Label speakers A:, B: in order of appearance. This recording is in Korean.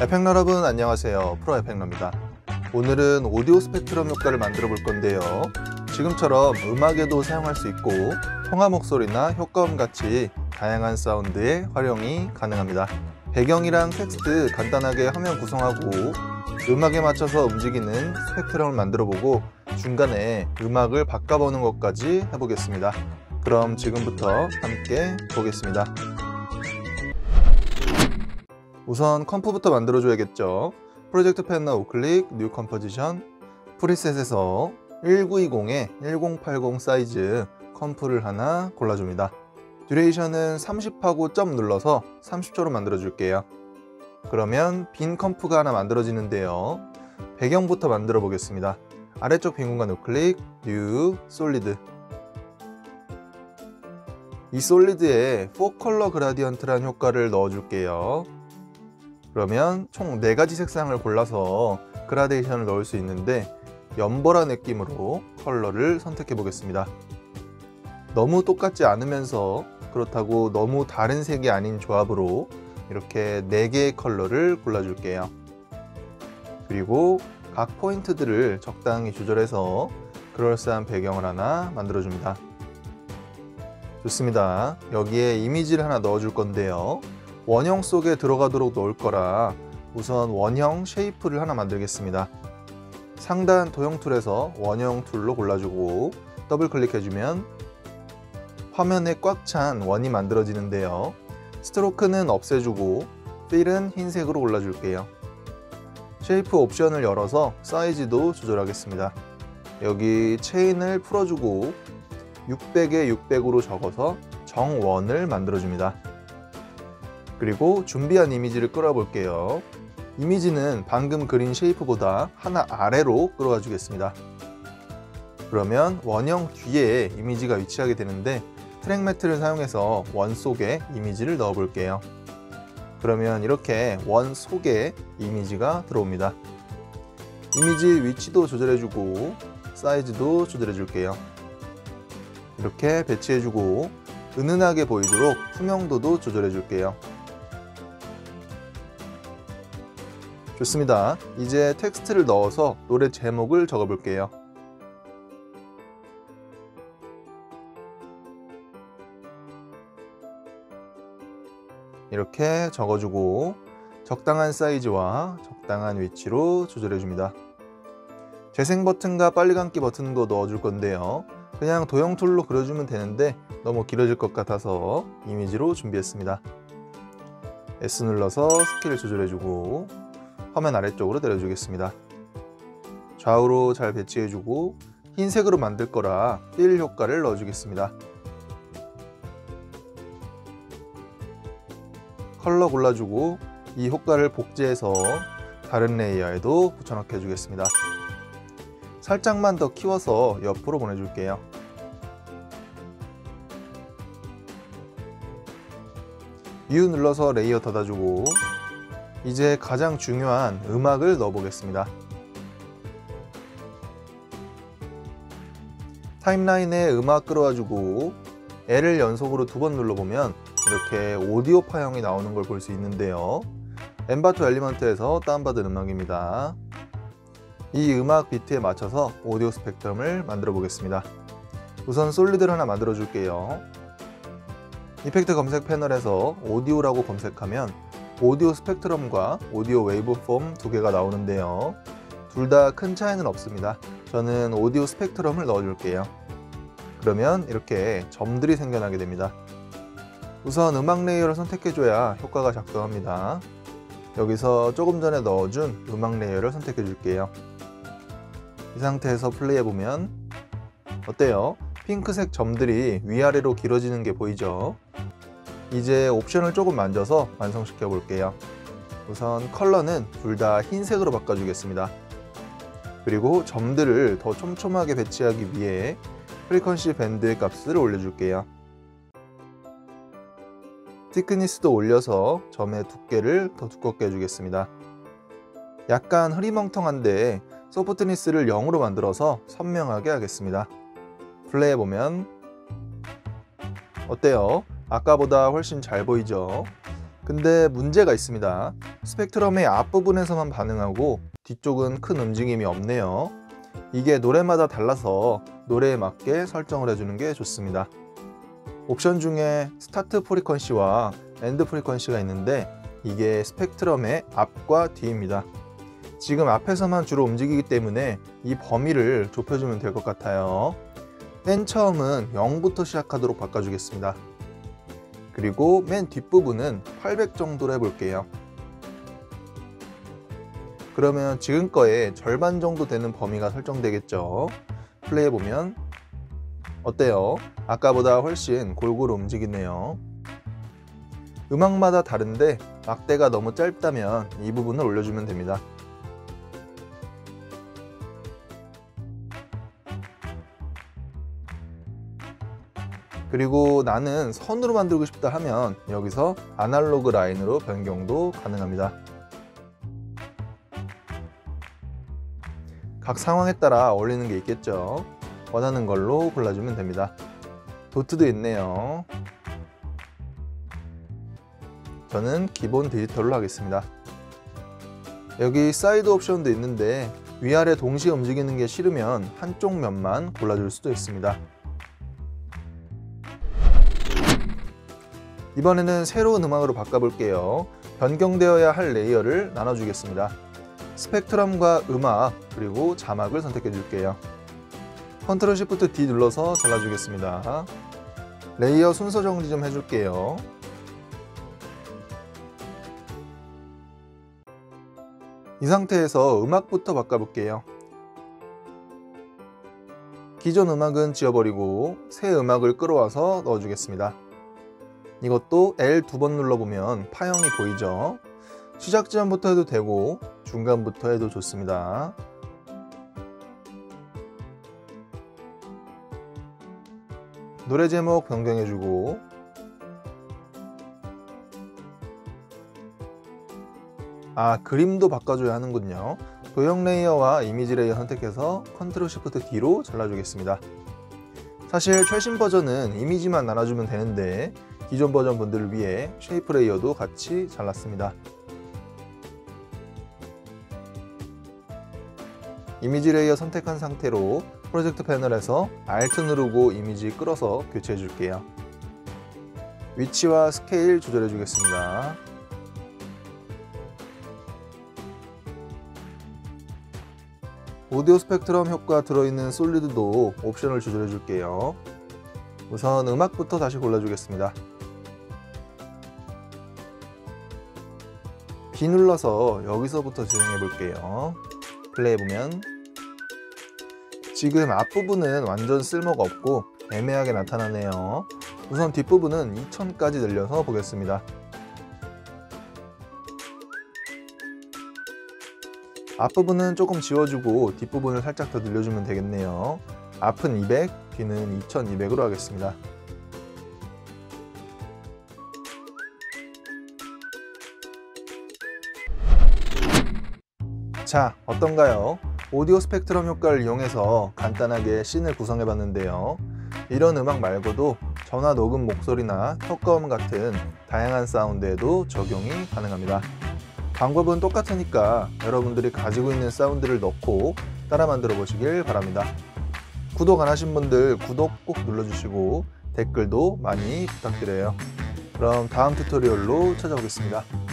A: 에펙 여러분 안녕하세요. 프로 에펙러입니다. 오늘은 오디오 스펙트럼 효과를 만들어 볼 건데요. 지금처럼 음악에도 사용할 수 있고 통화 목소리나 효과음 같이 다양한 사운드에 활용이 가능합니다. 배경이랑 텍스트 간단하게 화면 구성하고 음악에 맞춰서 움직이는 스펙트럼을 만들어 보고 중간에 음악을 바꿔보는 것까지 해보겠습니다. 그럼 지금부터 함께 보겠습니다 우선 컴프부터 만들어 줘야겠죠. 프로젝트 패널 우클릭 뉴 컴포지션 프리셋에서 1920에 1080 사이즈 컴프를 하나 골라줍니다. 듀레이션은 30하고 점 눌러서 30초로 만들어 줄게요. 그러면 빈 컴프가 하나 만들어지는데요. 배경부터 만들어 보겠습니다. 아래쪽 빈 공간 우클릭 뉴 솔리드. 이 솔리드에 4컬러 그라디언트란 효과를 넣어 줄게요 그러면 총 4가지 색상을 골라서 그라데이션을 넣을 수 있는데 연보라 느낌으로 컬러를 선택해 보겠습니다. 너무 똑같지 않으면서 그렇다고 너무 다른 색이 아닌 조합으로 이렇게 4개의 컬러를 골라줄게요. 그리고 각 포인트들을 적당히 조절해서 그럴싸한 배경을 하나 만들어줍니다. 좋습니다. 여기에 이미지를 하나 넣어줄 건데요. 원형 속에 들어가도록 넣을 거라 우선 원형 쉐이프를 하나 만들겠습니다. 상단 도형 툴에서 원형 툴로 골라주고 더블 클릭해주면 화면에 꽉 찬 원이 만들어지는데요. 스트로크는 없애주고 필은 흰색으로 골라줄게요. 쉐이프 옵션을 열어서 사이즈도 조절하겠습니다. 여기 체인을 풀어주고 600에 600으로 적어서 정원을 만들어줍니다. 그리고 준비한 이미지를 끌어볼게요. 이미지는 방금 그린 쉐이프보다 하나 아래로 끌어와 주겠습니다. 그러면 원형 뒤에 이미지가 위치하게 되는데 트랙 매트를 사용해서 원 속에 이미지를 넣어 볼게요. 그러면 이렇게 원 속에 이미지가 들어옵니다. 이미지 위치도 조절해주고 사이즈도 조절해줄게요. 이렇게 배치해주고 은은하게 보이도록 투명도도 조절해줄게요. 좋습니다. 이제 텍스트를 넣어서 노래 제목을 적어 볼게요. 이렇게 적어주고 적당한 사이즈와 적당한 위치로 조절해 줍니다. 재생 버튼과 빨리 감기 버튼도 넣어줄 건데요. 그냥 도형 툴로 그려주면 되는데 너무 길어질 것 같아서 이미지로 준비했습니다. S 눌러서 스케일 조절해주고 화면 아래쪽으로 내려주겠습니다. 좌우로 잘 배치해주고 흰색으로 만들 거라 필 효과를 넣어주겠습니다. 컬러 골라주고 이 효과를 복제해서 다른 레이어에도 붙여넣게 해주겠습니다. 살짝만 더 키워서 옆으로 보내줄게요. 뷰 눌러서 레이어 닫아주고 이제 가장 중요한 음악을 넣어 보겠습니다. 타임라인에 음악 끌어와주고 L을 연속으로 두 번 눌러보면 이렇게 오디오 파형이 나오는 걸 볼 수 있는데요. Envato Element에서 다운받은 음악입니다. 이 음악 비트에 맞춰서 오디오 스펙트럼을 만들어 보겠습니다. 우선 solid를 하나 만들어 줄게요. effect 검색 패널에서 오디오라고 검색하면 오디오 스펙트럼과 오디오 waveform 두 개가 나오는데요. 둘 다 큰 차이는 없습니다. 저는 오디오 스펙트럼을 넣어줄게요. 그러면 이렇게 점들이 생겨나게 됩니다. 우선 음악 레이어를 선택해줘야 효과가 작동합니다. 여기서 조금 전에 넣어준 음악 레이어를 선택해 줄게요. 이 상태에서 플레이해보면 어때요? 핑크색 점들이 위아래로 길어지는 게 보이죠? 이제 옵션을 조금 만져서 완성시켜 볼게요. 우선 컬러는 둘 다 흰색으로 바꿔주겠습니다. 그리고 점들을 더 촘촘하게 배치하기 위해 frequency band의 값을 올려줄게요. thickness도 올려서 점의 두께를 더 두껍게 해주겠습니다. 약간 흐리멍텅한데 softness를 0으로 만들어서 선명하게 하겠습니다. 플레이해보면 어때요? 아까보다 훨씬 잘 보이죠? 근데 문제가 있습니다. 스펙트럼의 앞부분에서만 반응하고 뒤쪽은 큰 움직임이 없네요. 이게 노래마다 달라서 노래에 맞게 설정을 해주는 게 좋습니다. 옵션 중에 start frequency와 end frequency가 있는데 이게 스펙트럼의 앞과 뒤입니다. 지금 앞에서만 주로 움직이기 때문에 이 범위를 좁혀주면 될 것 같아요. 맨 처음은 0부터 시작하도록 바꿔주겠습니다. 그리고 맨 뒷부분은 800 정도로 해볼게요. 그러면 지금 거에 절반 정도 되는 범위가 설정되겠죠. 플레이해보면 어때요? 아까보다 훨씬 골고루 움직이네요. 음악마다 다른데 막대가 너무 짧다면 이 부분을 올려주면 됩니다. 그리고 나는 선으로 만들고 싶다 하면 여기서 analog line으로 변경도 가능합니다. 각 상황에 따라 어울리는 게 있겠죠. 원하는 걸로 골라주면 됩니다. dot도 있네요. 저는 기본 디지털로 하겠습니다. 여기 side option도 있는데 위아래 동시에 움직이는 게 싫으면 한쪽 면만 골라줄 수도 있습니다. 이번에는 새로운 음악으로 바꿔볼게요. 변경되어야 할 레이어를 나눠주겠습니다. 스펙트럼과 음악, 그리고 자막을 선택해 줄게요. Control Shift D 눌러서 잘라주겠습니다. 레이어 순서 정리 좀 해줄게요. 이 상태에서 음악부터 바꿔볼게요. 기존 음악은 지워버리고 새 음악을 끌어와서 넣어주겠습니다. 이것도 L 두 번 눌러보면 파형이 보이죠? 시작 지점부터 해도 되고 중간부터 해도 좋습니다. 노래 제목 변경해주고 아 그림도 바꿔줘야 하는군요. 도형 레이어와 이미지 레이어 선택해서 Control Shift D로 잘라주겠습니다. 사실 최신 버전은 이미지만 나눠주면 되는데 기존 버전 분들을 위해 shape layer도 같이 잘랐습니다. 이미지 레이어 선택한 상태로 프로젝트 패널에서 Alt 누르고 이미지 끌어서 교체해 줄게요. 위치와 스케일 조절해 주겠습니다. 오디오 스펙트럼 효과 들어있는 솔리드도 옵션을 조절해 줄게요. 우선 음악부터 다시 골라주겠습니다. B 눌러서 여기서부터 진행해 볼게요. 플레이 해보면 지금 앞부분은 완전 쓸모가 없고 애매하게 나타나네요. 우선 뒷부분은 2000까지 늘려서 보겠습니다. 앞부분은 조금 지워주고 뒷부분을 살짝 더 늘려주면 되겠네요. 앞은 200, 뒤는 2200으로 하겠습니다. 자, 어떤가요? 오디오 스펙트럼 효과를 이용해서 간단하게 씬을 구성해 봤는데요. 이런 음악 말고도 전화 녹음 목소리나 효과음 같은 다양한 사운드에도 적용이 가능합니다. 방법은 똑같으니까 여러분들이 가지고 있는 사운드를 넣고 따라 만들어 보시길 바랍니다. 구독 안 하신 분들 구독 꼭 눌러주시고 댓글도 많이 부탁드려요. 그럼 다음 튜토리얼로 찾아오겠습니다.